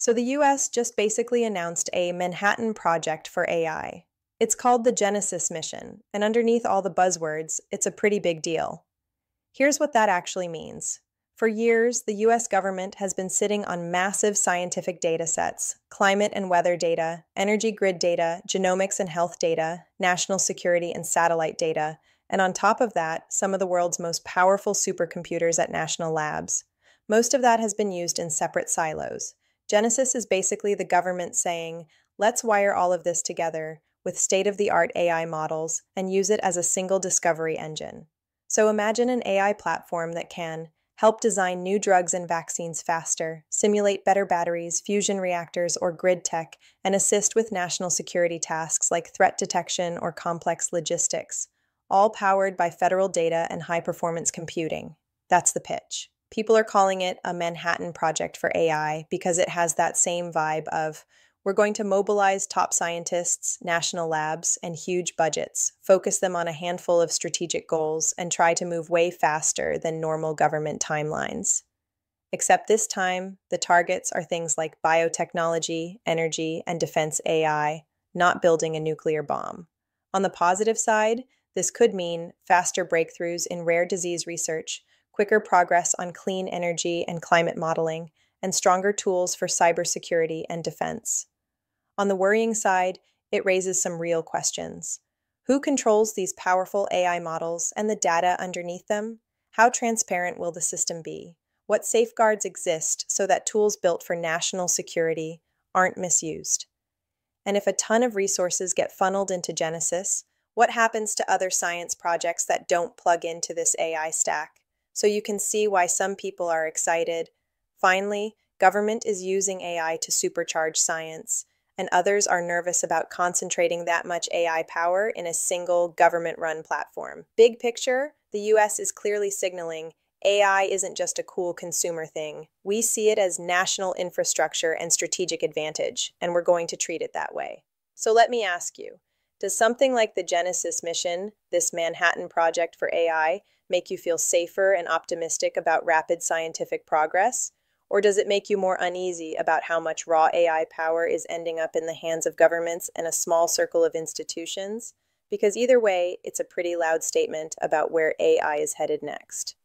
So the US just basically announced a Manhattan Project for AI. It's called the Genesis Mission, and underneath all the buzzwords, it's a pretty big deal. Here's what that actually means. For years, the US government has been sitting on massive scientific data sets climate and weather data, energy grid data, genomics and health data, national security and satellite data, and on top of that, some of the world's most powerful supercomputers at national labs. Most of that has been used in separate silos. Genesis is basically the government saying, let's wire all of this together with state of the art AI models and use it as a single discovery engine. So imagine an AI platform that can help design new drugs and vaccines faster, simulate better batteries, fusion reactors, or grid tech, and assist with national security tasks like threat detection or complex logistics, all powered by federal data and high performance computing. That's the pitch. People are calling it a Manhattan Project for AI because it has that same vibe of we're going to mobilize top scientists, national labs, and huge budgets, focus them on a handful of strategic goals, and try to move way faster than normal government timelines. Except this time, the targets are things like biotechnology, energy, and defense AI, not building a nuclear bomb. On the positive side, this could mean faster breakthroughs in rare disease research, quicker progress on clean energy and climate modeling, and stronger tools for cybersecurity and defense. On the worrying side, it raises some real questions. Who controls these powerful AI models and the data underneath them? How transparent will the system be? What safeguards exist so that tools built for national security aren't misused? And if a ton of resources get funneled into Genesis, what happens to other science projects that don't plug into this AI stack? So you can see why some people are excited. Finally, government is using AI to supercharge science and others are nervous about concentrating that much AI power in a single government run platform. Big picture, the US is clearly signaling AI isn't just a cool consumer thing. We see it as national infrastructure and strategic advantage, and we're going to treat it that way. So let me ask you Does something like the Genesis mission, this Manhattan Project for AI, make you feel safer and optimistic about rapid scientific progress? Or does it make you more uneasy about how much raw AI power is ending up in the hands of governments and a small circle of institutions? Because either way, it's a pretty loud statement about where AI is headed next.